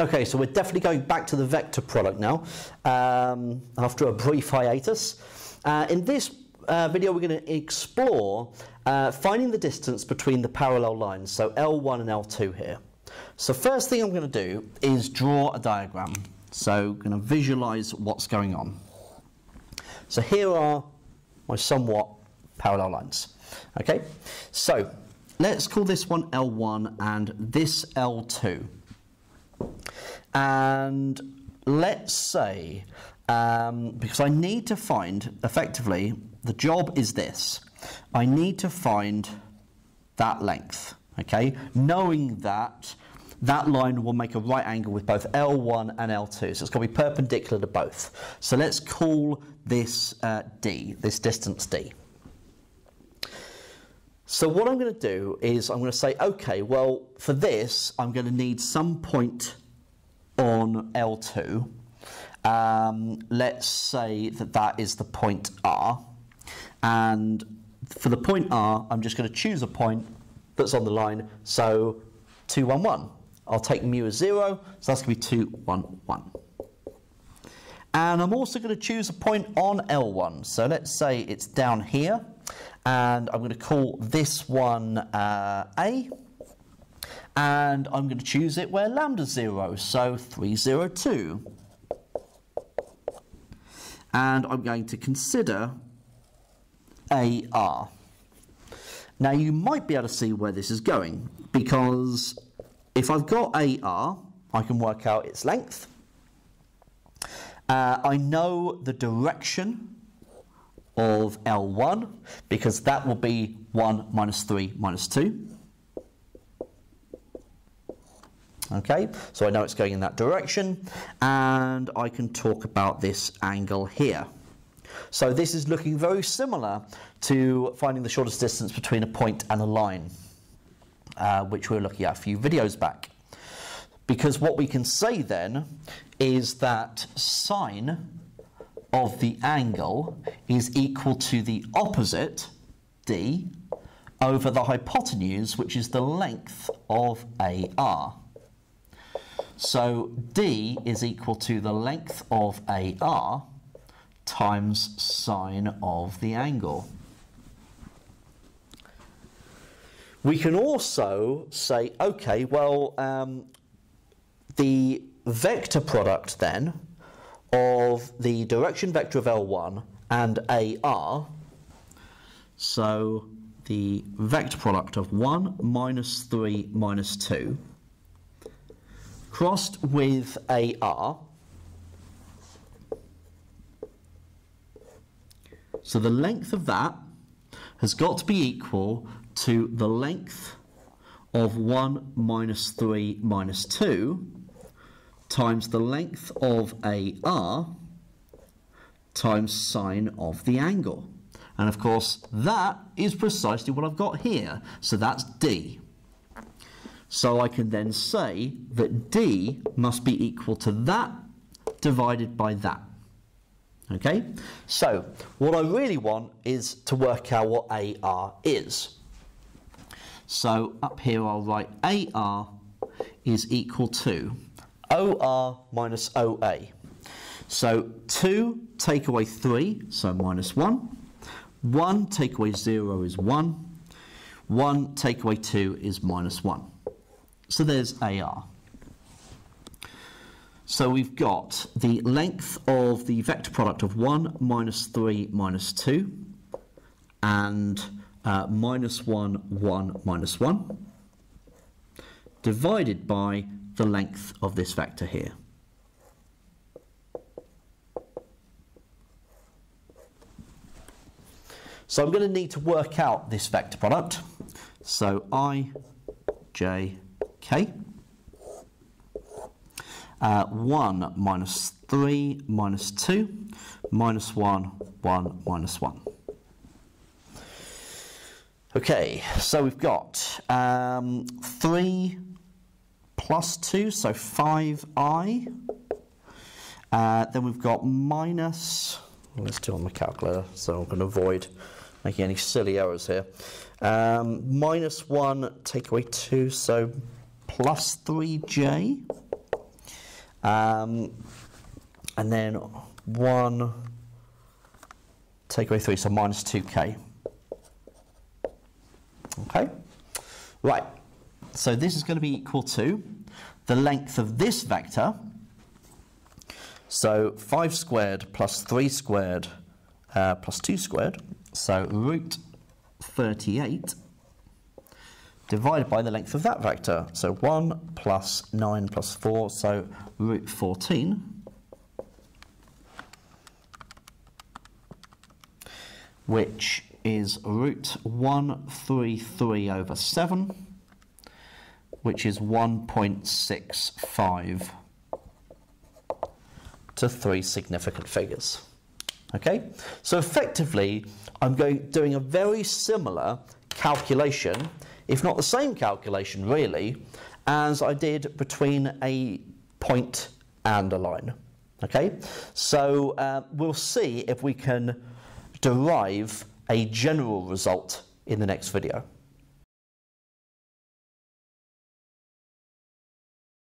Okay, so we're definitely going back to the vector product now um, after a brief hiatus. Uh, in this uh, video, we're going to explore uh, finding the distance between the parallel lines, so L1 and L2 here. So first thing I'm going to do is draw a diagram. So going to visualize what's going on. So here are my somewhat parallel lines. Okay, so let's call this one L1 and this L2. And let's say, um, because I need to find, effectively, the job is this. I need to find that length, okay? Knowing that that line will make a right angle with both L1 and L2, so it's going to be perpendicular to both. So let's call this uh, D, this distance D. So what I'm going to do is I'm going to say, okay, well, for this, I'm going to need some point on L2. Um, let's say that that is the point R. And for the point R, I'm just going to choose a point that's on the line, so 2, 1, 1. I'll take mu as 0, so that's going to be 2, 1, 1. And I'm also going to choose a point on L1. So let's say it's down here and I'm going to call this one uh, A and I'm going to choose it where lambda 0, so 302. And I'm going to consider AR. Now you might be able to see where this is going because if I've got AR, I can work out its length. Uh, I know the direction of L1 because that will be 1 minus 3 minus 2. Okay, so I know it's going in that direction and I can talk about this angle here. So this is looking very similar to finding the shortest distance between a point and a line, uh, which we were looking at a few videos back. Because what we can say then is that sine of the angle is equal to the opposite, d, over the hypotenuse, which is the length of AR. So d is equal to the length of AR times sine of the angle. We can also say, okay, well, um, the vector product then of the direction vector of L1 and AR, so the vector product of 1 minus 3 minus 2 crossed with AR, so the length of that has got to be equal to the length of 1 minus 3 minus 2 times the length of AR times sine of the angle. And of course, that is precisely what I've got here. So that's D. So I can then say that D must be equal to that divided by that. Okay? So what I really want is to work out what AR is. So up here I'll write AR is equal to OR minus OA. So 2 take away 3, so minus 1. 1 take away 0 is 1. 1 take away 2 is minus 1. So there's AR. So we've got the length of the vector product of 1 minus 3 minus 2 and uh, minus 1, 1, minus 1 divided by the length of this vector here. So I'm going to need to work out this vector product. So i, j, k. Uh, 1 minus 3 minus 2 minus 1, 1 minus 1. Okay, so we've got um, 3 plus 2, so 5i. Uh, then we've got minus, let's do it on my calculator, so I'm going to avoid making any silly errors here. Um, minus 1, take away 2, so plus 3j. Um, and then 1 take away 3, so minus 2k. Okay? Right, so this is going to be equal to the length of this vector, so 5 squared plus 3 squared uh, plus 2 squared, so root 38 divided by the length of that vector. So 1 plus 9 plus 4, so root 14. Which is root 133 over 7, which is 1.65 to three significant figures. Okay, so effectively, I'm going doing a very similar calculation, if not the same calculation really, as I did between a point and a line. Okay, so uh, we'll see if we can derive a general result in the next video.